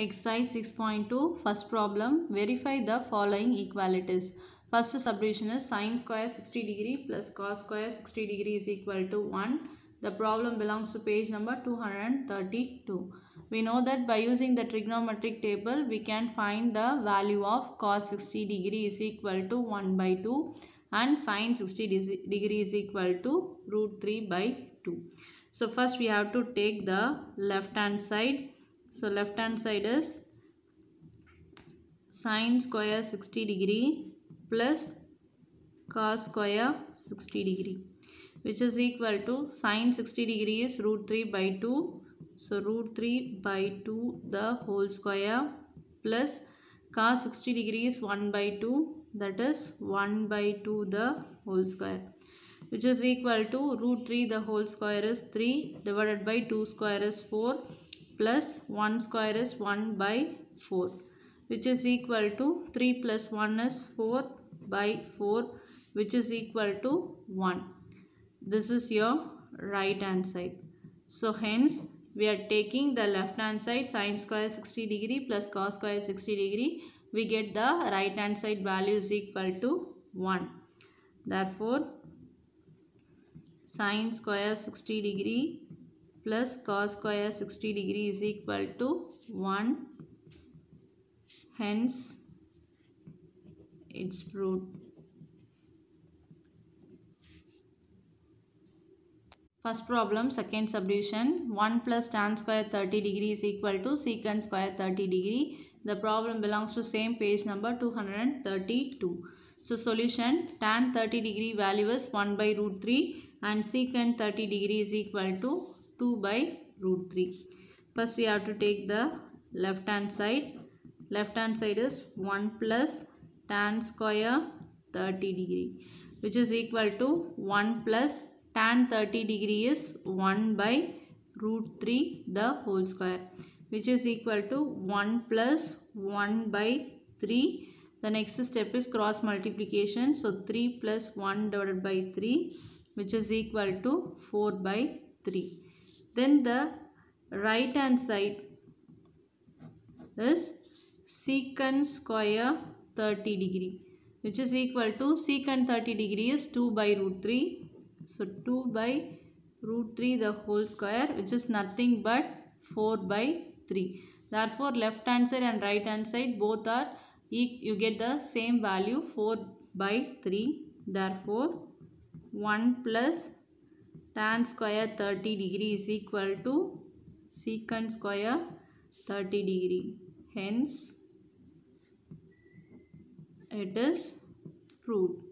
Exercise 6.2 First problem Verify the following equalities. First subdivision is sine square 60 degree plus cos square 60 degree is equal to 1. The problem belongs to page number 232. We know that by using the trigonometric table we can find the value of cos 60 degree is equal to 1 by 2 and sine 60 degree is equal to root 3 by 2. So first we have to take the left hand side. So left hand side is sine square 60 degree plus cos square 60 degree which is equal to sine 60 degree is root 3 by 2. So root 3 by 2 the whole square plus cos 60 degree is 1 by 2 that is 1 by 2 the whole square which is equal to root 3 the whole square is 3 divided by 2 square is 4 plus 1 square is 1 by 4 which is equal to 3 plus 1 is 4 by 4 which is equal to 1. This is your right hand side. So hence we are taking the left hand side sine square 60 degree plus cos square 60 degree we get the right hand side value is equal to 1. Therefore sine square 60 degree plus cos square 60 degree is equal to 1 hence it's root. First problem second subdivision. 1 plus tan square 30 degree is equal to secant square 30 degree. The problem belongs to same page number 232 so solution tan 30 degree value is 1 by root 3 and secant 30 degree is equal to 2 by root 3. First we have to take the left hand side. Left hand side is 1 plus tan square 30 degree which is equal to 1 plus tan 30 degree is 1 by root 3 the whole square which is equal to 1 plus 1 by 3 the next step is cross multiplication so 3 plus 1 divided by 3 which is equal to 4 by 3. Then the right hand side is secant square 30 degree which is equal to secant 30 degree is 2 by root 3. So 2 by root 3 the whole square which is nothing but 4 by 3. Therefore left hand side and right hand side both are you get the same value 4 by 3. Therefore 1 plus tan square 30 degree is equal to secant square 30 degree. Hence, it is proved.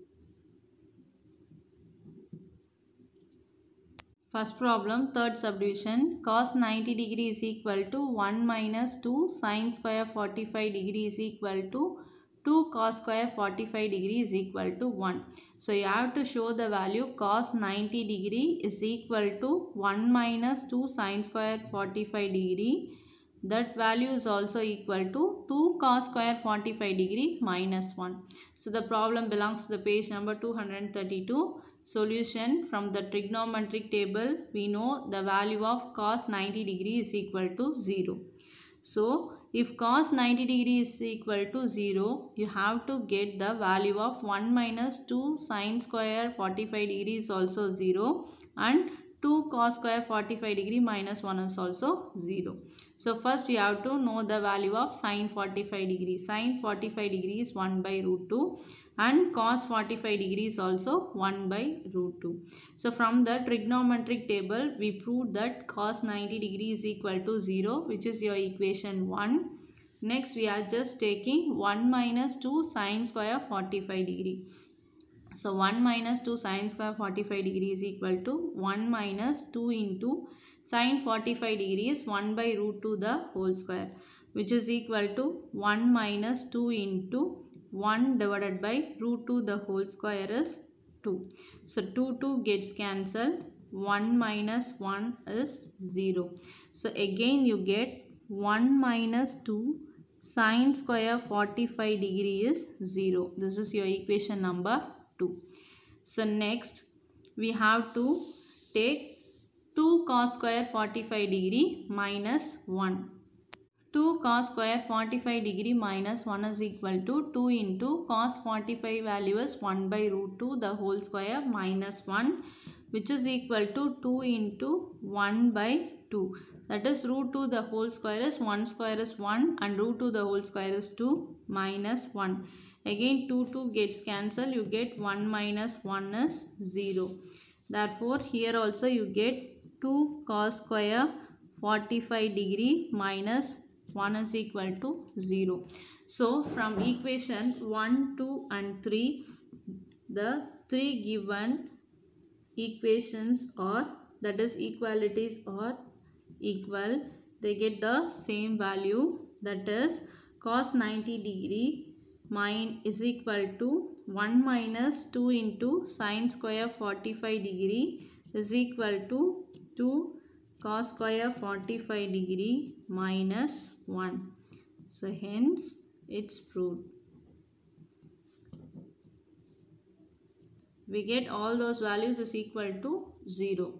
First problem, third subdivision, cos 90 degree is equal to 1 minus 2 sine square 45 degree is equal to 2 cos square 45 degree is equal to 1. So you have to show the value cos 90 degree is equal to 1 minus 2 sine square 45 degree. That value is also equal to 2 cos square 45 degree minus 1. So the problem belongs to the page number 232. Solution from the trigonometric table we know the value of cos 90 degree is equal to 0. So if cos 90 degree is equal to 0, you have to get the value of 1 minus 2 sine square 45 degree is also 0 and 2 cos square 45 degree minus 1 is also 0. So first you have to know the value of sine 45 degree. Sine 45 degree is 1 by root 2 and cos 45 degrees also 1 by root 2. So from the trigonometric table we proved that cos 90 degree is equal to 0 which is your equation 1. Next we are just taking 1 minus 2 sine square 45 degree. So 1 minus 2 sine square 45 degree is equal to 1 minus 2 into sine 45 degree is 1 by root 2 the whole square which is equal to 1 minus 2 into 1 divided by root 2 the whole square is 2. So 2 2 gets cancelled 1 minus 1 is 0. So again you get 1 minus 2 sine square 45 degree is 0. This is your equation number 2. So next we have to take 2 cos square 45 degree minus 1. 2 cos square 45 degree minus 1 is equal to 2 into cos 45 value is 1 by root 2 the whole square minus 1 which is equal to 2 into 1 by 2 that is root 2 the whole square is 1 square is 1 and root 2 the whole square is 2 minus 1 again 2 2 gets cancelled. You get 1 minus 1 is 0 therefore here also you get 2 cos square 45 degree minus 1 is equal to 0. So from equation 1, 2 and 3 the three given equations or that is equalities or equal they get the same value that is cos 90 degree mine is equal to 1 minus 2 into sine square 45 degree is equal to 2 cos square 45 degree minus 1. So hence it's proved. We get all those values is equal to 0.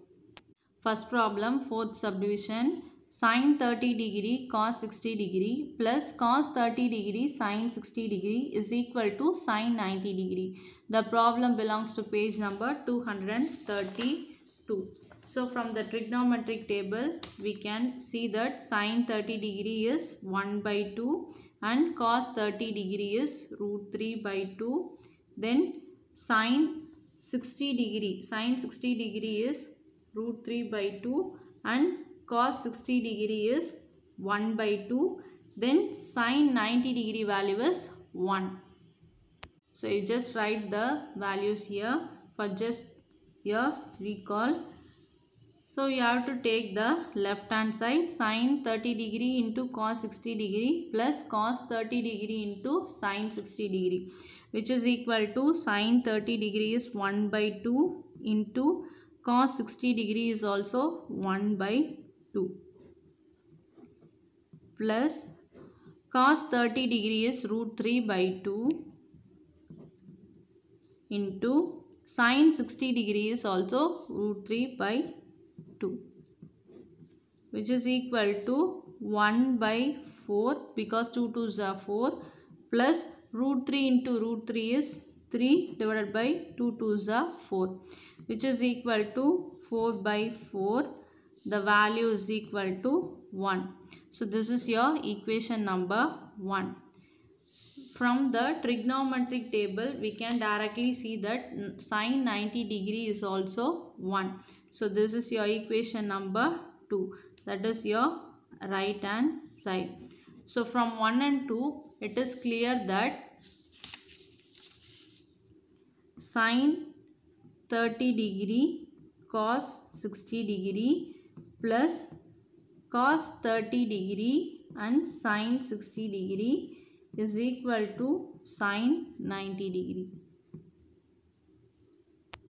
First problem, fourth subdivision. Sine 30 degree cos 60 degree plus cos 30 degree sine 60 degree is equal to sine 90 degree. The problem belongs to page number 232. So from the trigonometric table, we can see that sine 30 degree is 1 by 2 and cos 30 degree is root 3 by 2. Then sine 60 degree, sine 60 degree is root 3 by 2 and cos 60 degree is 1 by 2. Then sine 90 degree value is 1. So you just write the values here for just your recall. So you have to take the left hand side sine 30 degree into cos 60 degree plus cos 30 degree into sine 60 degree which is equal to sine 30 degree is 1 by 2 into cos 60 degree is also 1 by 2 plus cos 30 degree is root 3 by 2 into sine 60 degree is also root 3 by 2 which is equal to 1 by 4 because 2 2s are 4 plus root 3 into root 3 is 3 divided by 2 2s are 4 which is equal to 4 by 4 the value is equal to 1 so this is your equation number 1 from the trigonometric table we can directly see that sine 90 degree is also 1 so this is your equation number 2 that is your right hand side. So from 1 and 2 it is clear that sine 30 degree cos 60 degree plus cos 30 degree and sine 60 degree is equal to sine 90 degree.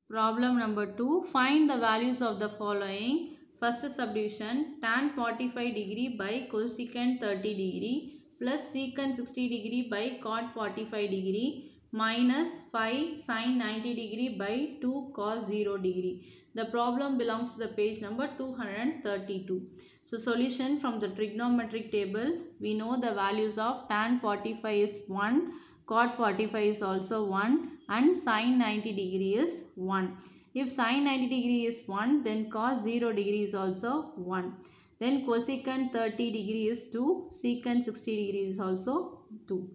Problem number 2. Find the values of the following. First subdivision tan 45 degree by cosecant 30 degree plus secant 60 degree by cot 45 degree minus 5 sine 90 degree by 2 cos 0 degree. The problem belongs to the page number 232. So solution from the trigonometric table, we know the values of tan 45 is 1, cot 45 is also 1 and sine 90 degree is 1. If sine 90 degree is 1, then cos 0 degree is also 1. Then cosecant 30 degree is 2, secant 60 degree is also 2.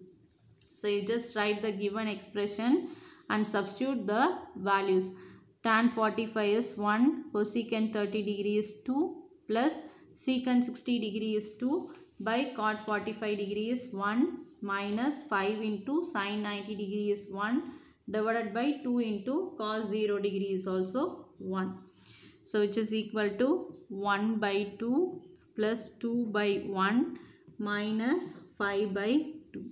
So you just write the given expression and substitute the values. Tan 45 is 1, cosecant 30 degree is 2 plus secant 60 degree is 2 by cot 45 degree is 1 minus 5 into sine 90 degree is 1 divided by 2 into cos 0 degree is also 1. So which is equal to 1 by 2 plus 2 by 1 minus 5 by 2.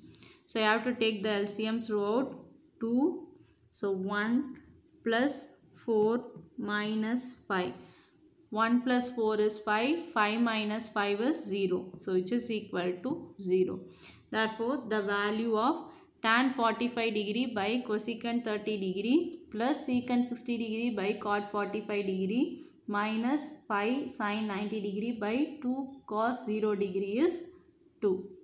So I have to take the LCM throughout 2. So 1 plus 4 minus 5. 1 plus 4 is 5, 5 minus 5 is 0. So which is equal to 0. Therefore the value of tan 45 degree by cosecant 30 degree plus secant 60 degree by cot 45 degree minus 5 sine 90 degree by 2 cos 0 degree is 2.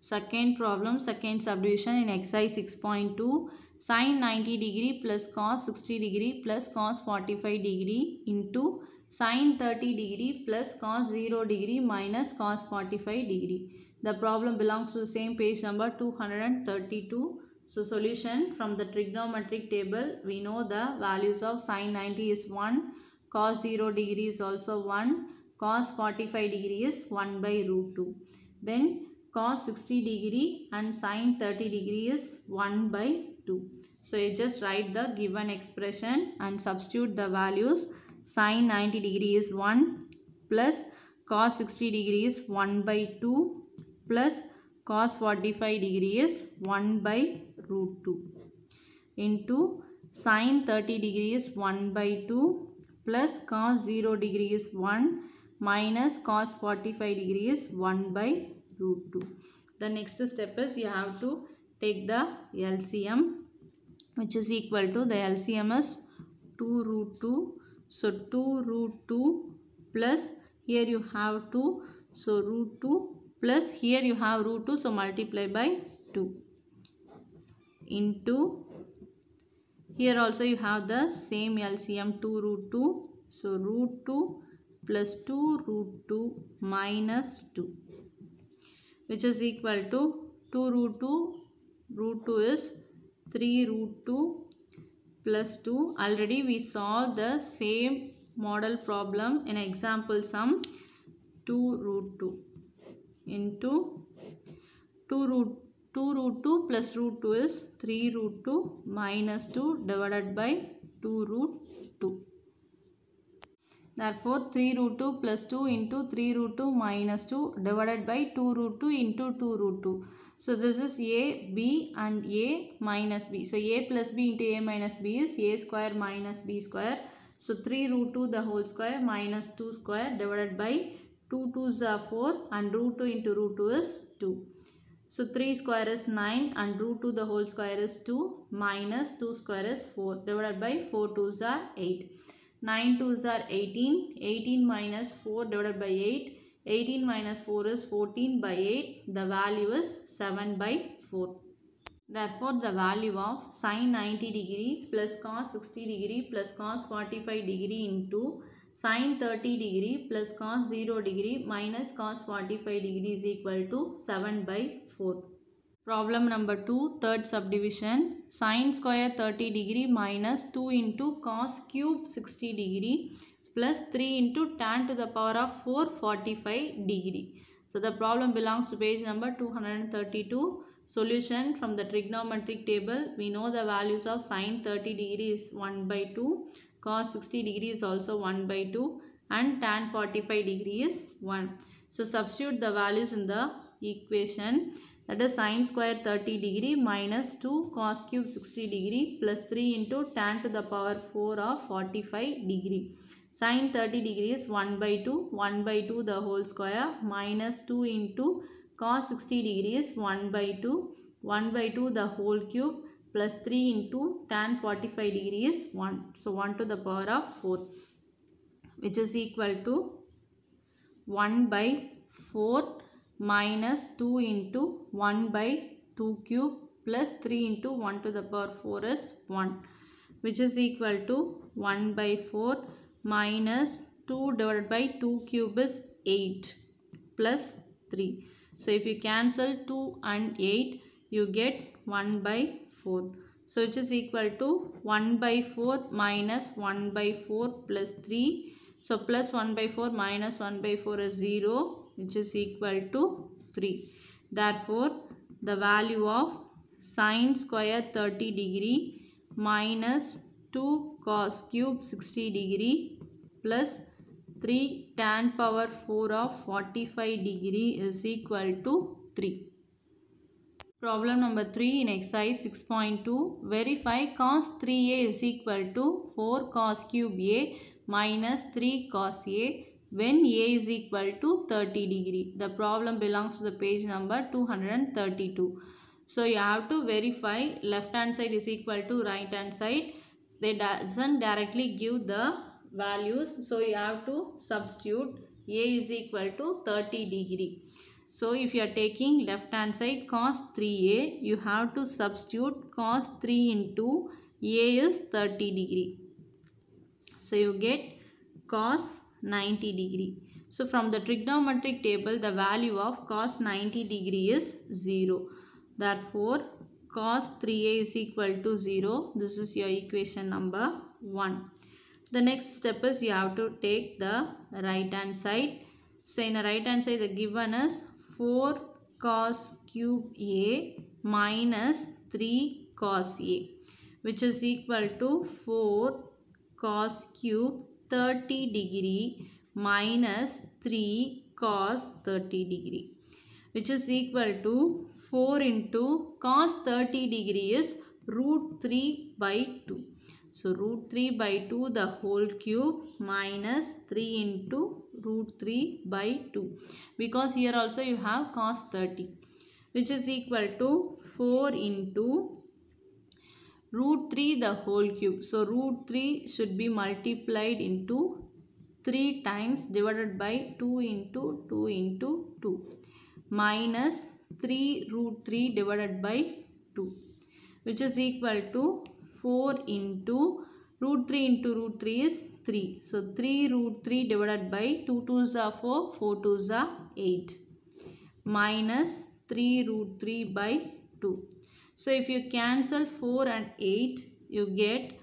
Second problem, second subdivision in exercise 6.2 sin 90 degree plus cos 60 degree plus cos 45 degree into sin 30 degree plus cos 0 degree minus cos 45 degree. The problem belongs to the same page number 232. So solution from the trigonometric table we know the values of sin 90 is 1, cos 0 degree is also 1, cos 45 degree is 1 by root 2. Then cos 60 degree and sin 30 degree is 1 by 2. So you just write the given expression and substitute the values. Sin 90 degree is 1 plus cos 60 degree is 1 by 2 plus cos 45 degree is 1 by root 2 into sin 30 degree is 1 by 2 plus cos 0 degree is 1 minus cos 45 degree is 1 by root 2. The next step is you have to take the LCM which is equal to the LCM is 2 root 2. So 2 root 2 plus here you have 2 so root 2 plus here you have root 2 so multiply by 2 into here also you have the same LCM 2 root 2 so root 2 plus 2 root 2 minus 2 which is equal to 2 root 2 root 2 is 3 root 2 plus 2 already we saw the same model problem in example sum 2 root 2 into 2 root 2 root 2 plus root 2 is 3 root 2 minus 2 divided by 2 root 2. Therefore 3 root 2 plus 2 into 3 root 2 minus 2 divided by 2 root 2 into 2 root 2. So this is a, b and a minus b. So a plus b into a minus b is a square minus b square. So 3 root 2 the whole square minus 2 square divided by 2 2s are 4 and root 2 into root 2 is 2. So 3 square is 9 and root 2 the whole square is 2 minus 2 square is 4 divided by 4 2s are 8. 9 2s are 18, 18 minus 4 divided by 8, 18 minus 4 is 14 by 8, the value is 7 by 4. Therefore, the value of sin 90 degree plus cos 60 degree plus cos 45 degree into sin 30 degree plus cos 0 degree minus cos 45 degree is equal to 7 by 4. Problem number 2, third subdivision. Sin square 30 degree minus 2 into cos cube 60 degree plus 3 into tan to the power of 445 degree. So the problem belongs to page number 232. Solution from the trigonometric table. We know the values of sine 30 degree is 1 by 2 cos 60 degree is also 1 by 2 and tan 45 degree is 1. So substitute the values in the equation that is sine square 30 degree minus 2 cos cube 60 degree plus 3 into tan to the power 4 of 45 degree. Sine 30 degree is 1 by 2, 1 by 2 the whole square minus 2 into cos 60 degree is 1 by 2, 1 by 2 the whole cube plus 3 into tan 45 degree is 1. So 1 to the power of 4 which is equal to 1 by 4 minus 2 into 1 by 2 cube plus 3 into 1 to the power 4 is 1 which is equal to 1 by 4 minus 2 divided by 2 cube is 8 plus 3. So if you cancel 2 and 8 you get 1 by 4. So which is equal to 1 by 4 minus 1 by 4 plus 3. So plus 1 by 4 minus 1 by 4 is 0 which is equal to 3. Therefore the value of sine square 30 degree minus 2 cos cube 60 degree plus 3 tan power 4 of 45 degree is equal to 3. Problem number 3 in exercise 6.2. Verify cos 3a is equal to 4 cos cube a minus 3 cos a when a is equal to 30 degree. The problem belongs to the page number 232. So you have to verify left hand side is equal to right hand side. They doesn't directly give the values. So you have to substitute a is equal to 30 degree. So if you are taking left hand side cos 3a, you have to substitute cos 3 into a is 30 degree. So you get cos 90 degree. So from the trigonometric table, the value of cos 90 degree is 0. Therefore, cos 3a is equal to 0. This is your equation number 1. The next step is you have to take the right hand side. So in the right hand side, the given is 4 cos cube a minus 3 cos a which is equal to 4 cos cube 30 degree minus 3 cos 30 degree which is equal to 4 into cos 30 degree is root 3 by 2. So root 3 by 2 the whole cube minus 3 into root 3 by 2 because here also you have cos 30 which is equal to 4 into root 3 the whole cube. So root 3 should be multiplied into 3 times divided by 2 into 2 into 2 minus 3 root 3 divided by 2 which is equal to 4 into root 3 into root 3 is 3. So 3 root 3 divided by 2 2s are 4, 4 2s are 8 minus 3 root 3 by 2. So if you cancel 4 and 8, you get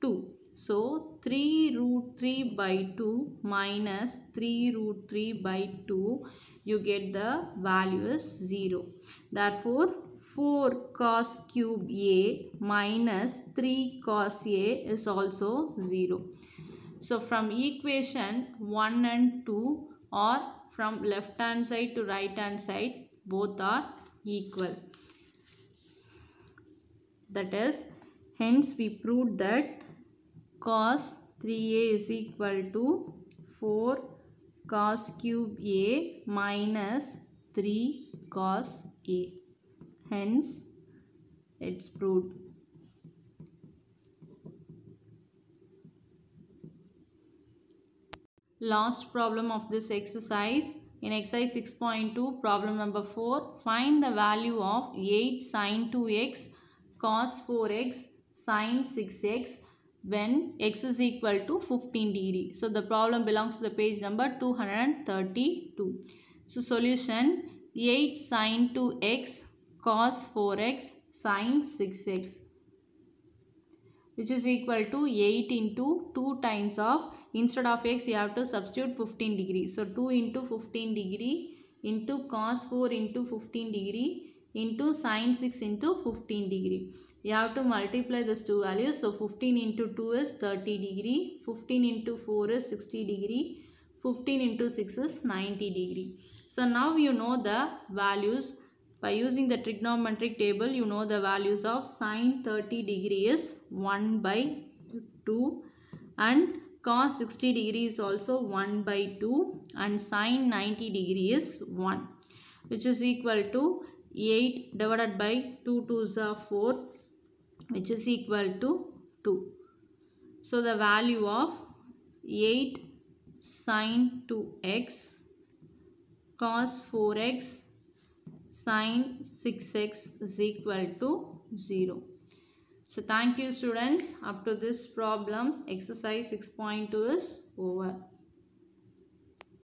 2. So 3 root 3 by 2 minus 3 root 3 by 2 you get the value is 0. Therefore, 4 cos cube a minus 3 cos a is also 0. So, from equation 1 and 2 or from left hand side to right hand side both are equal. That is, hence we proved that cos 3a is equal to 4 cos cube a minus 3 cos a. Hence, it's proved. Last problem of this exercise. In exercise 6.2, problem number 4, find the value of 8 sine 2x cos 4x sine 6x when x is equal to 15 degree. So the problem belongs to the page number 232. So solution 8 sine 2x cos 4x sine 6x which is equal to 8 into 2 times of instead of x you have to substitute 15 degree. So 2 into 15 degree into cos 4 into 15 degree into sine 6 into 15 degree you have to multiply these two values. So 15 into 2 is 30 degree, 15 into 4 is 60 degree, 15 into 6 is 90 degree. So now you know the values. By using the trigonometric table, you know the values of sine 30 degree is 1 by 2 and cos 60 degree is also 1 by 2 and sine 90 degree is 1 which is equal to 8 divided by 2 2s are 4 which is equal to 2. So the value of 8 sine 2x cos 4x sine 6x is equal to 0. So thank you students. Up to this problem exercise 6.2 is over.